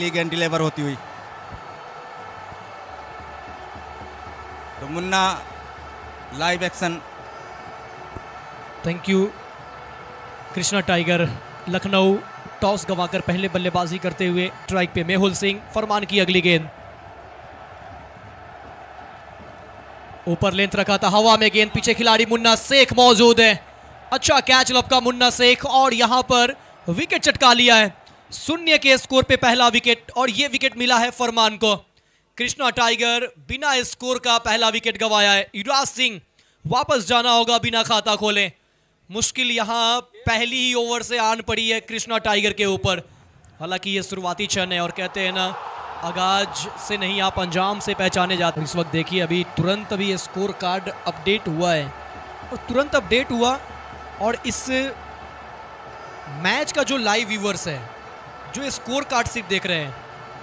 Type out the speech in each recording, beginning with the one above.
लिए गेंद डिलीवर होती हुई। तो Munna live action thank you Krishna tiger Lucknow toss गंवाकर पहले बल्लेबाजी करते हुए स्ट्राइक पे मेहुल सिंह, फरमान की अगली गेंद। ऊपर लेंथ रखा था, हवा में गेंद, पीछे खिलाड़ी मुन्ना शेख मौजूद है। अच्छा कैच लपका मुन्ना शेख और यहाँ पर विकेट चटका लिया है। शून्य के स्कोर पे पहला विकेट और ये विकेट मिला है फरमान को। कृष्णा टाइगर बिना स्कोर का पहला विकेट गंवाया है। युवराज सिंह वापस जाना होगा बिना खाता खोले। मुश्किल यहाँ पहली ही ओवर से आन पड़ी है कृष्णा टाइगर के ऊपर। हालाँकि ये शुरुआती क्षण है और कहते हैं ना, आगाज़ से नहीं, आप अंजाम से पहचाने जाते इस वक्त देखिए, अभी तुरंत अभी स्कोर कार्ड अपडेट हुआ है। और तुरंत अपडेट हुआ और इस मैच का जो लाइव व्यूवर्स है जो स्कोर कार्ड सिर्फ़ देख रहे हैं,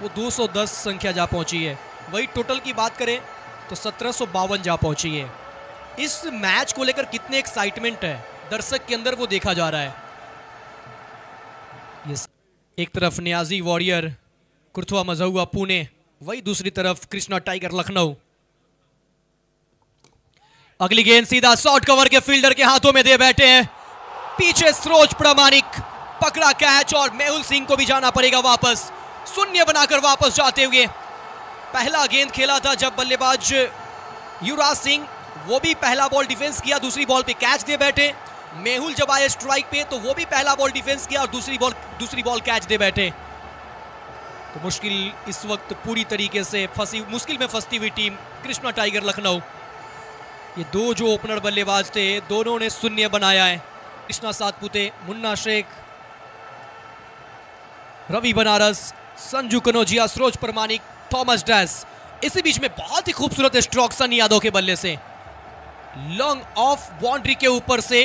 वो 210 संख्या जा पहुँची है। वही टोटल की बात करें तो सत्रह जा पहुँची है। इस मैच को लेकर कितने एक्साइटमेंट है, दर्शक के अंदर वो देखा जा रहा है। ये एक तरफ़ न्याजी वॉरियर कुर्थुआ मझुआ पुणे, वही दूसरी तरफ़ कृष्णा टाइगर लखनऊ। अगली गेंद सीधा शॉर्ट कवर के फील्डर के हाथों में दे बैठे हैं। पीछे सरोज प्रमाणिक पकड़ा कैच और मेहुल सिंह को भी जाना पड़ेगा वापस। शून्य बनाकर वापस जाते हुए पहला गेंद खेला था जब बल्लेबाज युवराज सिंह। वो भी पहला बॉल डिफेंस किया, दूसरी बॉल पे कैच दे बैठे। मेहुल जब आए स्ट्राइक पे तो वो भी पहला बॉल डिफेंस किया और दूसरी बॉल दूसरी बॉल कैच दे बैठे। तो मुश्किल इस वक्त पूरी तरीके से फंसी, मुश्किल में फंसती हुई टीम कृष्णा टाइगर लखनऊ। ये दो जो ओपनर बल्लेबाज थे, दोनों ने शून्य बनाया है। कृष्णा सातपुते, मुन्ना शेख रवि बनारस, संजू कनोजिया सरोज परमानिक थॉमस डैस। इसी बीच में बहुत ही खूबसूरत स्ट्रोक सनी यादव के बल्ले से। लॉन्ग ऑफ़ बाउंड्री के ऊपर से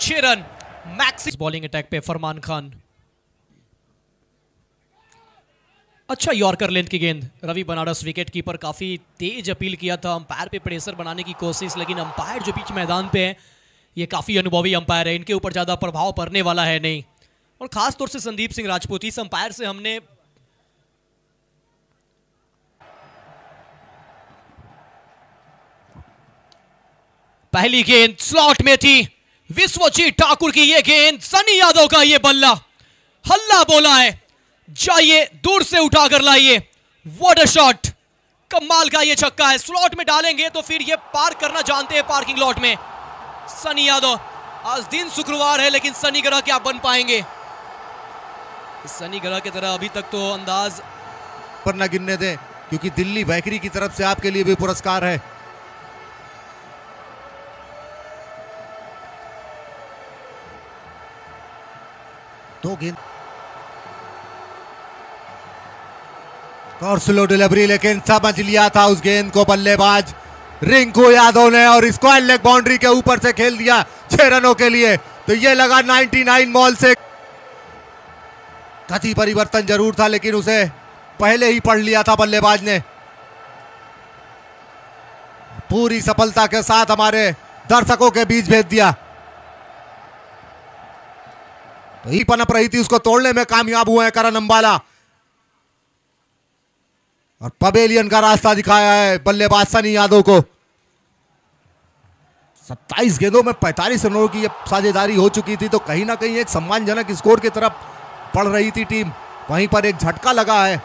छह रन मैक्सिस बॉलिंग अटैक पे फरमान खान। अच्छा यॉर्कर लेंथ की गेंद। रवि बनारस विकेट कीपर काफ़ी तेज अपील किया था। अंपायर पे प्रेशर बनाने की कोशिश, लेकिन अंपायर जो बीच मैदान पे है, ये काफ़ी अनुभवी अंपायर है। इनके ऊपर ज़्यादा प्रभाव पड़ने वाला है नहीं। और खास तौर से संदीप सिंह राजपूत। इस अंपायर से हमने पहली गेंद स्लॉट में थी। विश्वजीत ठाकुर की ये गेंद, सनी यादव का ये बल्ला। हल्ला बोला है। जाइए, दूर से उठाकर लाइए। वॉट अ शॉट कमाल का ये छक्का है। स्लॉट में डालेंगे तो फिर ये पार करना जानते हैं पार्किंग लॉट में। सनी यादव, आज दिन शुक्रवार है, लेकिन सनी ग्रह क्या बन पाएँगे? सनी ग्रह की तरह अभी तक तो अंदाज पर न गिनने दें, क्योंकि दिल्ली बैकरी की तरफ़ से आपके लिए भी पुरस्कार है। दो गेंद। और स्लो डिलीवरी लेकिन समझ लिया था उस गेंद को बल्लेबाज। रिंकू यादव ने और स्क्वायर लेग बाउंड्री के ऊपर से खेल दिया छह रनों के लिए। तो ये लगा 99 मॉल से गति परिवर्तन ज़रूर था, लेकिन उसे पहले ही पढ़ लिया था बल्लेबाज ने। पूरी सफलता के साथ हमारे दर्शकों के बीच भेज दिया। तो ही पनप रही थी, उसको तोड़ने में कामयाब हुए हैं करण अंबाला। और पवेलियन का रास्ता दिखाया है बल्लेबाज सनी यादव को। 27 गेंदों में 45 रनों की साझेदारी हो चुकी थी तो कहीं ना कहीं एक सम्मानजनक स्कोर की तरफ़ पड़ रही थी टीम। वहीं पर एक झटका लगा है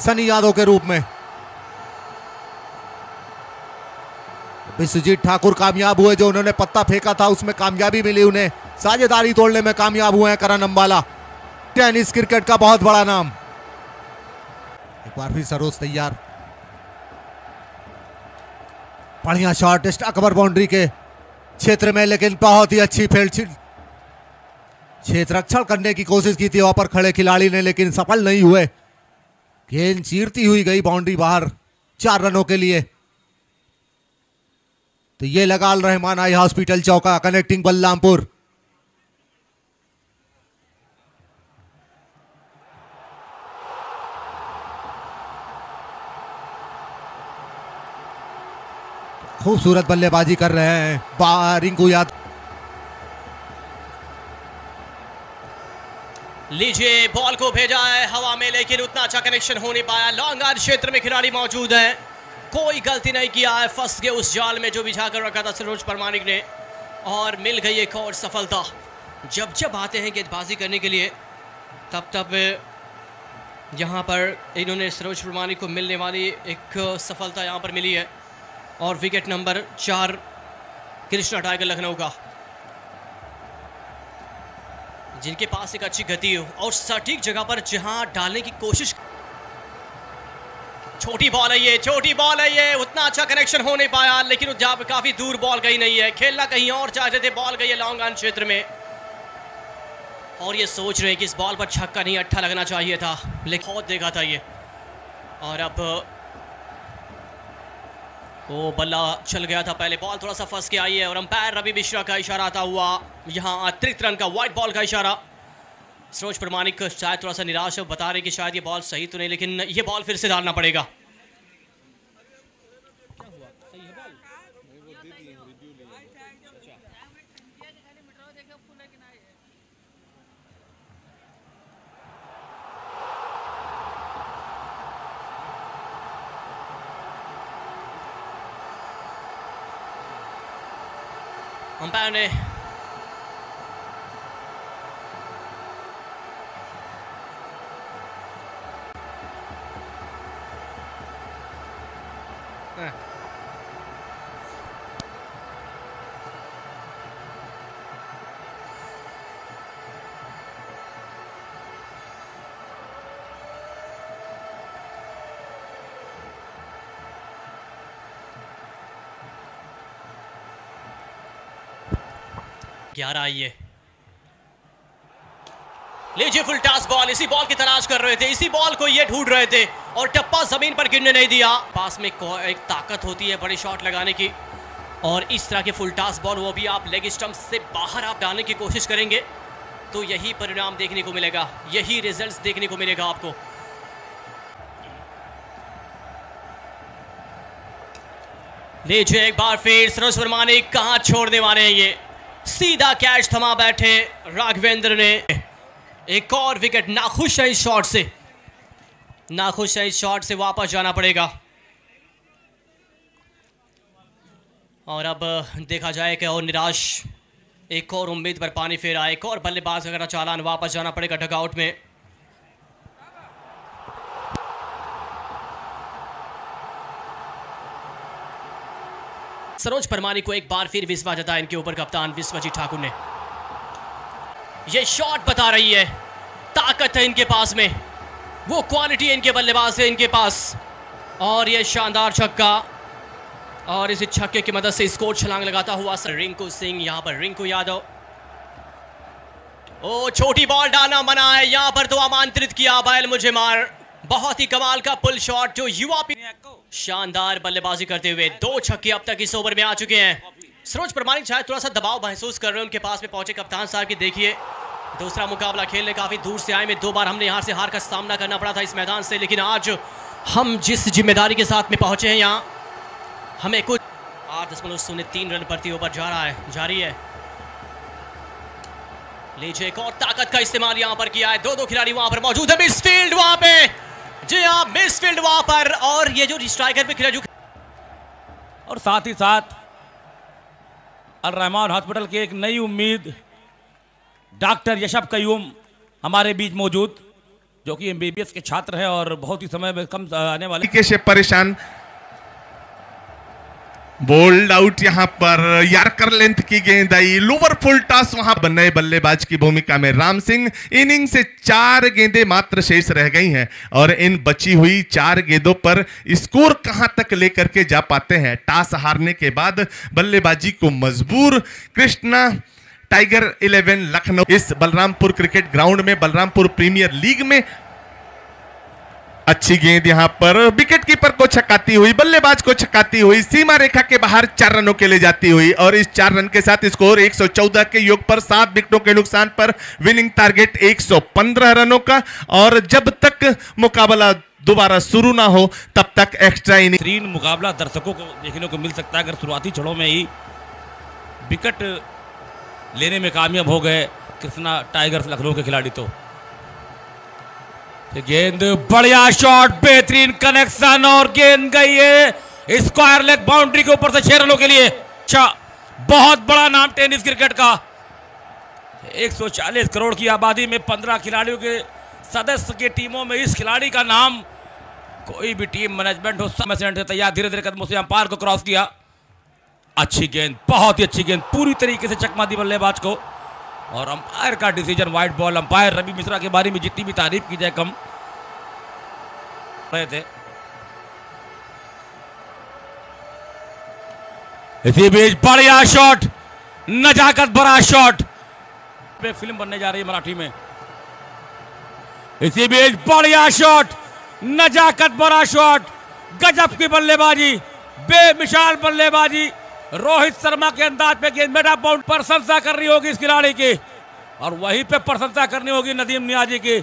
सनी यादव के रूप में। विश्वजीत ठाकुर कामयाब हुए जो उन्होंने पत्ता फेंका था, उसमें कामयाबी मिली उन्हें। साझेदारी तोड़ने में कामयाब हुए हैं करण अंबाला। टेनिस क्रिकेट का बहुत बड़ा नाम। एक बार फिर सरोज तैयार। बढ़िया शॉट अकबर बाउंड्री के क्षेत्र में, लेकिन बहुत ही अच्छी फ़ील्ड क्षेत्र रक्षण करने की कोशिश की थी, वहाँ पर खड़े खिलाड़ी ने, लेकिन सफल नहीं हुए। गेंद चीरती हुई गई बाउंड्री बाहर, चार रनों के लिए। तो ये लगा अल रहमान आई हॉस्पिटल चौका, कनेक्टिंग बल्लामपुर। खूबसूरत बल्लेबाजी कर रहे हैं रिंकू यादव। लीजिए बॉल को भेजा है हवा में, लेकिन उतना अच्छा कनेक्शन हो नहीं पाया। लॉन्ग आर्च क्षेत्र में खिलाड़ी मौजूद हैं। कोई गलती नहीं किया है। फंस गए उस जाल में जो बिछा कर रखा था सरोज परमानिक ने। और मिल गई एक और सफलता। जब जब आते हैं गेंदबाजी करने के लिए, तब तब यहाँ पर इन्होंने सरोज परमानिक को मिलने वाली एक सफलता यहाँ पर मिली है। और विकेट नंबर चार, कृष्णा टाइगर लखनऊ का। जिनके पास एक अच्छी गति हो और सटीक जगह पर जहाँ डालने की कोशिश छोटी बॉल है ये, छोटी बॉल है ये। उतना अच्छा कनेक्शन हो नहीं पाया, लेकिन जहाँ काफ़ी दूर बॉल गई नहीं है। खेलना कहीं और चाहते थे बॉल गई है लॉन्ग रन क्षेत्र में। और ये सोच रहे हैं कि इस बॉल पर छक्का नहीं, अट्ठा लगना चाहिए था। लेकिन बहुत देखा था ये। और अब वो बल्ला चल गया था पहले। बॉल थोड़ा सा फंस के आई है और अंपायर रवि मिश्रा का इशारा आता हुआ। यहाँ अतिरिक्त रन का व्हाइट बॉल का इशारा। सरोज प्रमाणिक शायद थोड़ा सा निराश है, बता रहे कि शायद ये बॉल सही तो नहीं, लेकिन ये बॉल फिर से डालना पड़ेगा। अंपायर ने ग्यारह आई है लीजिए फुल टास बॉल इसी बॉल की तलाश कर रहे थे, इसी बॉल को ये ढूंढ रहे थे और टप्पा ज़मीन पर गिरने नहीं दिया। पास में एक ताकत होती है बड़ी शॉट लगाने की। और इस तरह के फुल टास बॉल वो भी आप लेग स्टम्प से बाहर आप डालने की कोशिश करेंगे तो यही परिणाम देखने को मिलेगा। यही रिज़ल्ट देखने को मिलेगा आपको। लीजिए एक बार फिर, सरोज वर्मा ने कहा छोड़ने वाले हैं ये? सीधा कैच थमा बैठे राघवेंद्र ने। एक और विकेट, नाखुश है इस शॉट से। नाखुश है इस शॉट से, वापस जाना पड़ेगा। और अब देखा जाए कि और निराश, एक और उम्मीद पर पानी फेरा, एक और बल्लेबाज अगर चालान वापस जाना पड़ेगा डगआउट में। सरोज परमानी को एक बार फिर विश्वास जताया इनके ऊपर, कप्तान विश्वजीत ठाकुर ने। ये शॉट बता रही है, ताकत है इनके पास में। वो क्वालिटी इनके बल्लेबाज है इनके पास। और ये शानदार छक्का। और इस छक्के की मदद से स्कोर छलांग लगाता हुआ सर रिंकू सिंह, यहाँ पर रिंकू यादव। ओ, छोटी बॉल डालना मना है। यहाँ पर तो आमंत्रित किया, बैल मुझे मार। बहुत ही कमाल का पुल शॉट जो युवा शानदार बल्लेबाजी करते हुए दो छक्के अब तक इस ओवर में आ चुके हैं। सरोज प्रमाणिक शायद थोड़ा सा दबाव महसूस कर रहे हैं, उनके पास में पहुँचे कप्तान साहब की। देखिए, दूसरा मुकाबला खेलने काफ़ी दूर से आए, में दो बार हमने यहाँ से हार का सामना करना पड़ा था इस मैदान से, लेकिन आज हम जिस ज़िम्मेदारी के साथ में पहुँचे हैं यहाँ, हमें कुछ आठ दशमलव शून्य तीन रन प्रति ओवर जा रहा है, जारी है। लीजिए एक और ताकत का इस्तेमाल यहाँ पर किया है दो दो खिलाड़ी वहाँ पर मौजूद है मिस फ़ील्ड वहाँ पे। जी हाँ मिस फ़ील्ड वहाँ पर और ये जो स्ट्राइकर पे खिलाड़ी और साथ ही साथ अल रहमान हॉस्पिटल की एक नई उम्मीद डॉक्टर यशब कयूम हमारे बीच मौजूद जो कि एमबीबीएस के छात्र हैं और बहुत ही समय में कम आने वाले तरीके से परेशान बोल्ड आउट यहाँ पर यार्कर लेंथ की गेंद आई। लोअर फुल टॉस वहाँ नए बल्लेबाज की भूमिका में। राम सिंह इनिंग से चार गेंदे मात्र शेष रह गई हैं और इन बची हुई चार गेंदों पर स्कोर कहाँ तक लेकर के जा पाते हैं? टॉस हारने के बाद बल्लेबाजी को मजबूर कृष्णा टाइगर 11 लखनऊ, इस बलरामपुर क्रिकेट ग्राउंड में, बलरामपुर प्रीमियर लीग में अच्छी गेंद यहाँ पर। विकेट कीपर को छकाती हुई, बल्लेबाज को छकाती हुई, सीमा रेखा के बाहर चार रनों के लिए जाती हुई और इस चार रन के साथ स्कोर 114 के योग पर, सात विकेटों के नुकसान पर विनिंग टारगेट 115 रनों का। और जब तक मुकाबला दोबारा शुरू ना हो, तब तक एक्स्ट्रा इनिंग मुकाबला दर्शकों को, देखने को मिल सकता है, अगर शुरुआती क्षणों में ही विकेट लेने में कामयाब हो गए कृष्णा टाइगर्स लखनऊ के खिलाड़ी तो। गेंद बढ़िया शॉट बेहतरीन कनेक्शन और गेंद गई है स्क्वायर लेग बाउंड्री के ऊपर से छह रनों के लिए। अच्छा बहुत बड़ा नाम टेनिस क्रिकेट का। 140 करोड़ की आबादी में 15 खिलाड़ियों के सदस्य की टीमों में इस खिलाड़ी का नाम कोई भी टीम मैनेजमेंट हो, समय से तैयार धीरे धीरे कदमों से अंपायर को क्रॉस किया। अच्छी गेंद बहुत ही अच्छी गेंद पूरी तरीके से चकमा दी बल्लेबाज को। और अंपायर का decision white ball umpire. Ravi Mishra के बारे में जितनी भी तारीफ़ की जाए, कम रहे थे। इसी बीच बढ़िया शॉट नजाकत बड़ा शॉट पे फ़िल्म बनने जा रही है मराठी में। इसी बीच बढ़िया शॉट नजाकत बड़ा शॉट गजब की बल्लेबाजी बेमिसाल बल्लेबाजी। रोहित शर्मा के अंदाज पे गेंद मेडा बाउंड प्रशंसा करनी होगी इस खिलाड़ी की। और वहीं पे प्रशंसा करनी होगी नदीम नियाजी की,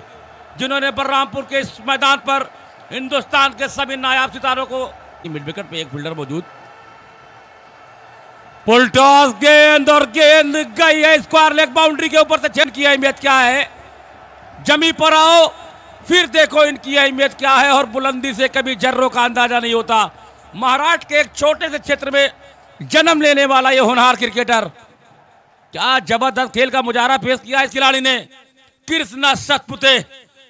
जिन्होंने बलरामपुर के इस मैदान पर हिंदुस्तान के सभी नायाब सितारों को मिड विकेट पे एक फील्डर मौजूद। पुलटॉस गेंद और गेंद गई है स्क्वायर लेग बाउंड्री के ऊपर से चेंज किया अहमियत क्या है? जमी पर आओ, फिर देखो इनकी अहमियत क्या है, और बुलंदी से कभी जर्रों का अंदाज़ा नहीं होता। महाराष्ट्र के एक छोटे से क्षेत्र में जन्म लेने वाला ये होनहार क्रिकेटर। क्या ज़बरदस्त खेल का मुजाहरा पेश किया इस खिलाड़ी ने? कृष्णा सतपुते,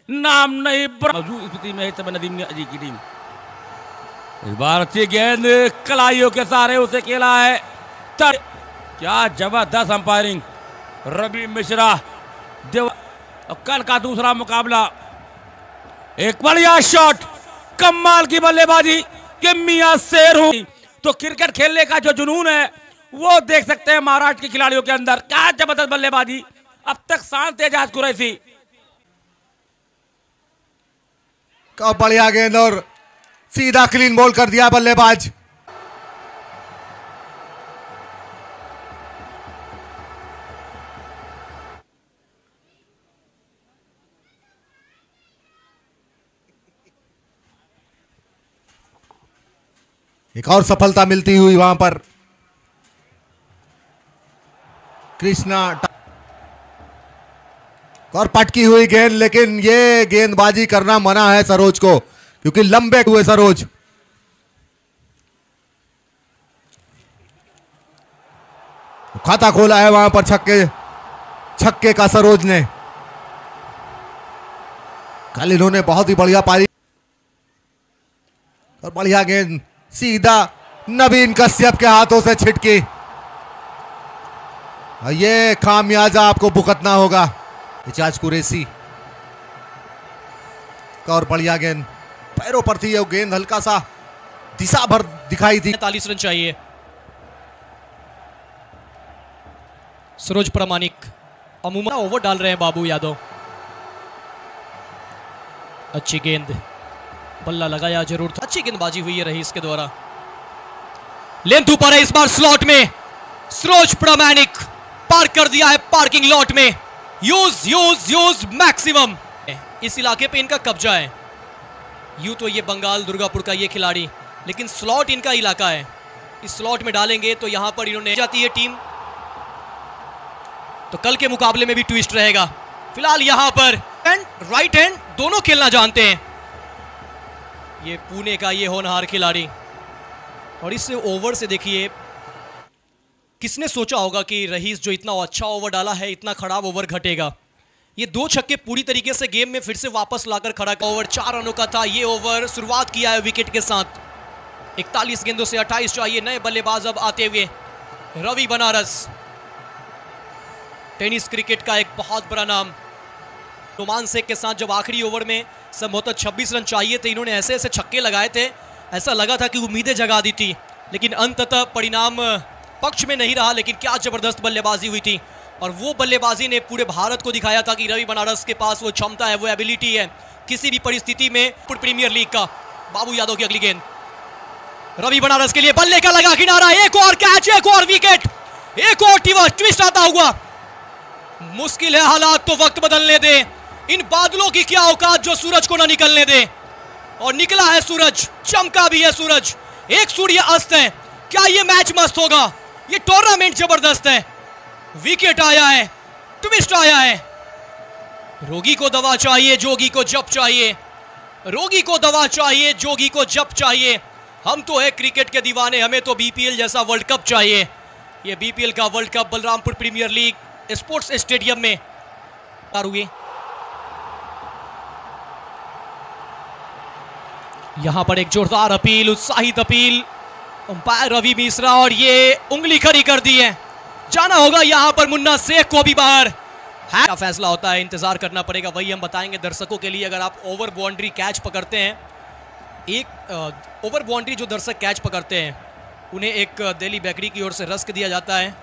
नाम नहीं स्थिति में नदीम अजी की टीम। इस बार अच्छी गेंद कलाइयों के सहारे उसे खेला है। तर क्या ज़बरदस्त अंपायरिंग रवि मिश्रा, देव कल का दूसरा मुकाबला। एक बढ़िया शॉट कमाल की बल्लेबाजी के मियाँ शेर हूँ तो क्रिकेट खेलने का जो जुनून है, वो देख सकते हैं महाराष्ट्र के खिलाड़ियों के अंदर। क्या ज़बरदस्त बल्लेबाजी। अब तक शांत एजाज कुरैसी बढ़िया गेंद और सीधा क्लीन बॉल कर दिया बल्लेबाज। एक और सफलता मिलती हुई वहाँ पर। कृष्णा और पटकी हुई गेंद, लेकिन ये गेंदबाजी करना मना है सरोज को, क्योंकि लंबे हुए सरोज। खाता खोला है वहाँ पर छक्के छक्के का सरोज ने। कल इन्होंने बहुत ही बढ़िया पारी। और बढ़िया गेंद। सीधा नवीन कश्यप के हाथों से छिटकी। ये खामियाजा आपको भुगतना होगा। इजाज कुरेसी और बढ़िया गेंद। पैरों पर थी गेंद, हल्का सा दिशा भर दिखाई थी। पैंतालीस रन चाहिए। सरोज प्रमाणिक। अमूमा ओवर डाल रहे हैं बाबू यादव। अच्छी गेंद। बल्ला लगाया, ज़रूर था। अच्छी गेंदबाजी हुई है रही इसके द्वारा। लेंथ ऊपर है इस बार स्लॉट में। सरोज प्रामाणिक पार्क कर दिया है पार्किंग लॉट में। Use use use maximum. इस इलाके पे इनका कब्जा है। यूँ तो ये बंगाल, दुर्गापुर का ये खिलाड़ी, लेकिन स्लॉट इनका इलाका है। इस स्लॉट में डालेंगे तो यहाँ पर इन्होंने जाती है टीम। तो कल के मुकाबले में भी ट्विस्ट रहेगा। फ़िलहाल यहाँ पर एंड राइट हैंड दोनों खेलना जानते हैं। ये पुणे का ये होनहार खिलाड़ी। और इस ओवर से देखिए, किसने सोचा होगा कि रहीस जो इतना अच्छा ओवर डाला है, इतना खराब ओवर घटेगा। ये दो छक्के पूरी तरीके से गेम में फिर से वापस लाकर खड़ा ओवर, चार रनों का था ये ओवर, शुरुआत किया है विकेट के साथ। इकतालीस गेंदों से 28 चाहिए नए बल्लेबाज अब आते हुए, रवि बनारस। टेनिस क्रिकेट का एक बहुत बड़ा नाम। शेख के साथ जब आखिरी ओवर में संभवतः 26 रन चाहिए थे, इन्होंने ऐसे ऐसे छक्के लगाए थे। ऐसा लगा था कि उम्मीदें जगा दी थी, लेकिन अंततः परिणाम पक्ष में नहीं रहा, लेकिन क्या ज़बरदस्त बल्लेबाजी हुई थी। और वो बल्लेबाजी ने पूरे भारत को दिखाया था कि रवि बनारस के पास वो क्षमता है, वो एबिलिटी है, किसी भी परिस्थिति में प्रीमियर लीग का। बाबू यादव की अगली गेंद। रवि बनारस के लिए बल्ले का लगा किनारा, एक और कैच एक और विकेट एक और ट्विस्ट आता हुआ। मुश्किल है हालात तो वक्त बदलने दे। इन बादलों की क्या औकात जो सूरज को ना निकलने दे? और निकला है सूरज, चमका भी है सूरज। एक सूर्य अस्त है, क्या ये मैच मस्त होगा? ये टूर्नामेंट ज़बरदस्त है। विकेट आया है ट्विस्ट आया है। रोगी को दवा चाहिए, जोगी को जप चाहिए। रोगी को दवा चाहिए, जोगी को जप चाहिए। हम तो है क्रिकेट के दीवाने, हमें तो बीपीएल जैसा वर्ल्ड कप चाहिए। ये बीपीएल का world cup Balrampur premier league sports stadium में। हुए यहाँ पर एक जोरदार अपील, उत्साहित अपील। अंपायर रवि मिश्रा और ये उंगली खड़ी कर दी है। जाना होगा यहाँ पर मुन्ना शेख को भी बाहर। है, क्या फैसला होता है? इंतज़ार करना पड़ेगा। वही हम बताएँगे दर्शकों के लिए, अगर आप ओवर बाउंड्री कैच पकड़ते हैं। एक ओवर बाउंड्री जो दर्शक कैच पकड़ते हैं, उन्हें एक दिल्ली बेकरी की ओर से रस्क दिया जाता है।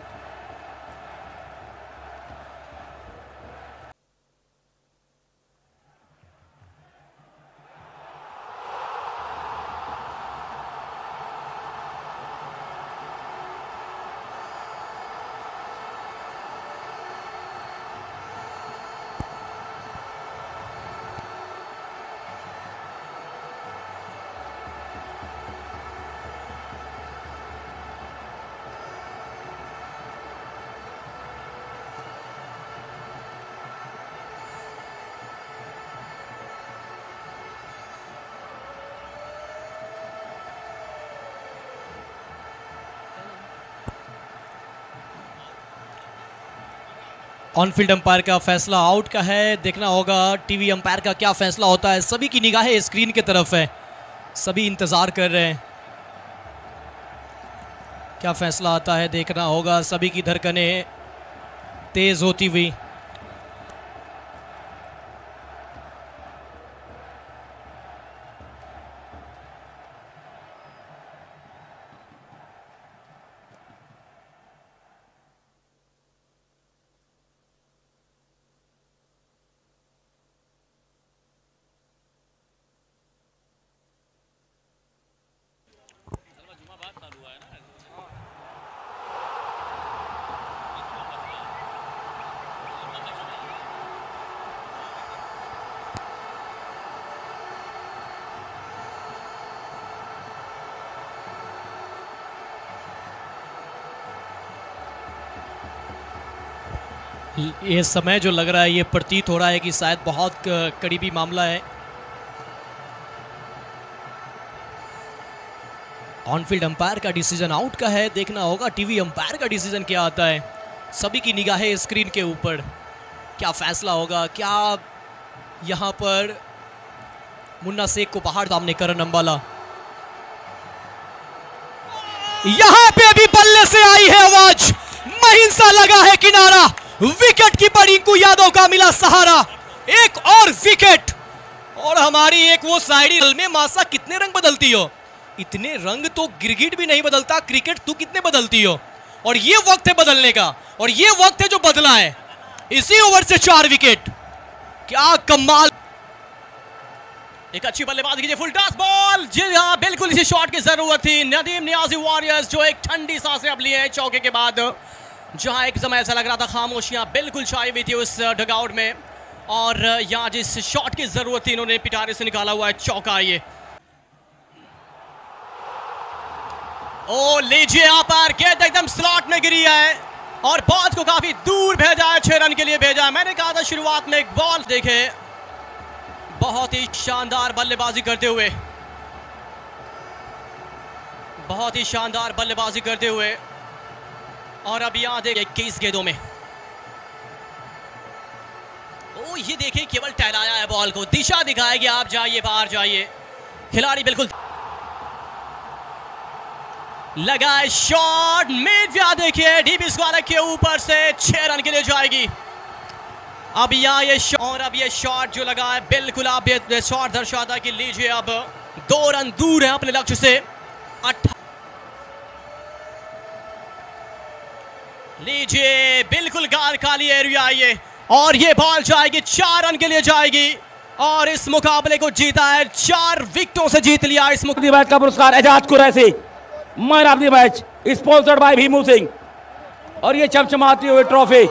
ऑन फ़ील्ड अंपायर का फैसला आउट का है। देखना होगा टीवी अंपायर का क्या फैसला होता है। सभी की निगाहें स्क्रीन की तरफ़ है। सभी इंतज़ार कर रहे हैं। क्या फैसला आता है? देखना होगा। सभी की धड़कनें तेज होती हुई। ये समय जो लग रहा है, ये प्रतीत हो रहा है कि शायद बहुत करीबी मामला है। ऑन फ़ील्ड अंपायर का डिसीज़न आउट का है, देखना होगा टीवी अंपायर का डिसीज़न क्या आता है। सभी की निगाहें स्क्रीन के ऊपर। क्या फैसला होगा, क्या यहाँ पर मुन्ना शेख को बाहर सामने करण अंबाला। यहाँ पे अभी बल्ले से आई है आवाज़, महिंसा लगा है किनारा। विकेट कीपर रिंकू यादव का मिला सहारा। एक और विकेट। और हमारी एक वो साइडी में मासा कितने रंग बदलती हो। इतने रंग तो गिरगिट भी नहीं बदलता, क्रिकेट तू कितने बदलती हो। और ये वक्त है बदलने का, और ये वक्त है जो बदला है। इसी ओवर से चार विकेट। क्या कमाल। एक अच्छी बल्लेबाजी कीजिए फुल टॉस बॉल। जी हाँ बिल्कुल इसी शॉट की ज़रूरत थी। नदीम नियाजी वॉरियर्स जो एक ठंडी साँसें अब लिए हैं चौके के बाद। जहाँ एक समय ऐसा लग रहा था खामोशियाँ बिल्कुल छाई हुई थी उस डगआउट में। और यहाँ जिस शॉट की ज़रूरत थी इन्होंने पिटारे से निकाला हुआ है, चौका ये। ओ, लीजिए यहाँ पर, गेंद एकदम स्लॉट में गिरी है। और बॉल को काफ़ी दूर भेजा है, छह रन के लिए भेजा है। मैंने कहा था शुरुआत में एक बॉल देखे। बहुत ही शानदार बल्लेबाजी करते हुए। बहुत ही शानदार बल्लेबाजी करते हुए। और अब यहाँ देखिए इक्कीस गेंदों में। ओ, ये देखिए केवल टहलाया है बॉल को। दिशा दिखाएगी, आप जाइए, बाहर जाइए। खिलाड़ी बिल्कुल लगा है शॉट मिड देखिए डीपी स्क्वायर के ऊपर से छह रन के लिए जाएगी। अब यहाँ ये और अब ये शॉट जो लगा है, बिल्कुल आप ये शॉट दर्शाता कि लीजिए अब दो रन दूर है अपने लक्ष्य से। अट्ठा लीजिए, बिल्कुल गार खाली एरिया आइए और ये बॉल जाएगी, चार रन के लिए जाएगी। और इस मुकाबले को जीता है, चार विकेटों से जीत लिया इस मुकाबले मैच का पुरस्कार, Ejaz Qureshi. Man of the match, sponsored by Bhimu Singh. और ये चमचमाती हुई ट्रॉफी।